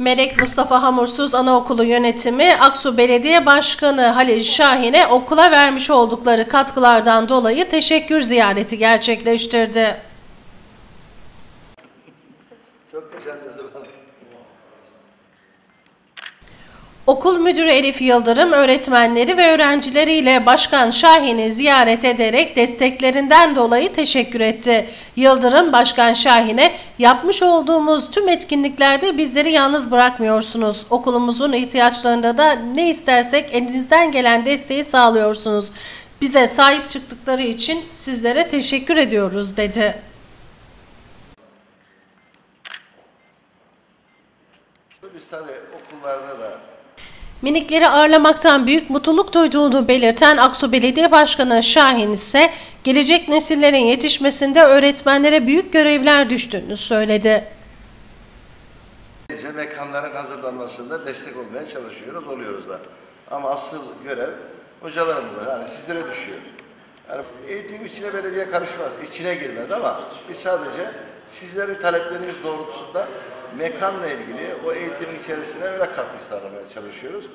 Melek Mustafa Hamursuz Anaokulu Yönetimi Aksu Belediye Başkanı Halil Şahin'e okula vermiş oldukları katkılardan dolayı teşekkür ziyareti gerçekleştirdi. Çok güzel. Okul Müdürü Elif Yıldırım öğretmenleri ve öğrencileriyle Başkan Şahin'i ziyaret ederek desteklerinden dolayı teşekkür etti. Yıldırım Başkan Şahin'e yapmış olduğumuz tüm etkinliklerde bizleri yalnız bırakmıyorsunuz. Okulumuzun ihtiyaçlarında da ne istersek elinizden gelen desteği sağlıyorsunuz. Bize sahip çıktıkları için sizlere teşekkür ediyoruz dedi. Biz tabii okullarda da Minikleri ağırlamaktan büyük mutluluk duyduğunu belirten Aksu Belediye Başkanı Şahin ise gelecek nesillerin yetişmesinde öğretmenlere büyük görevler düştüğünü söyledi. Sadece mekanların hazırlanmasında destek olmaya çalışıyoruz, oluyoruz da. Ama asıl görev hocalarımıza, yani sizlere düşüyor. Yani eğitim içine belediye karışmaz, içine girmez ama biz sadece sizlerin talepleriniz doğrultusunda mekanla ilgili o eğitimin içerisine öyle sağlamaya çalışıyoruz.